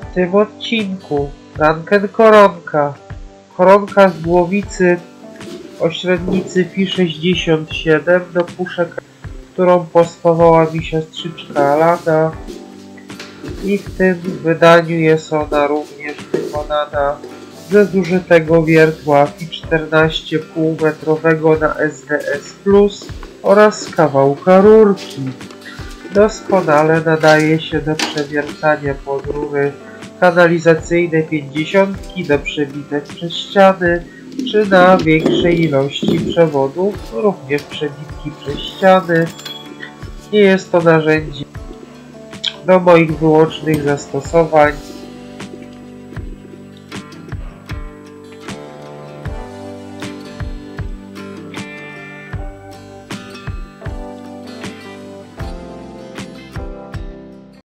W tym odcinku Ranken Koronka. Koronka z głowicy o średnicy Fi 67 do puszek, którą pospawała mi siostrzyczka Alana. I w tym wydaniu jest ona również wykonana ze zużytego wiertła Fi 14 półmetrowego na SDS Plus oraz kawałka rurki. Doskonale nadaje się do przewiercania pod rury kanalizacyjne 50 do przebitek przez ściany, czy na większej ilości przewodów, również przebitki przez ściany. Nie jest to narzędzie do moich wyłącznych zastosowań.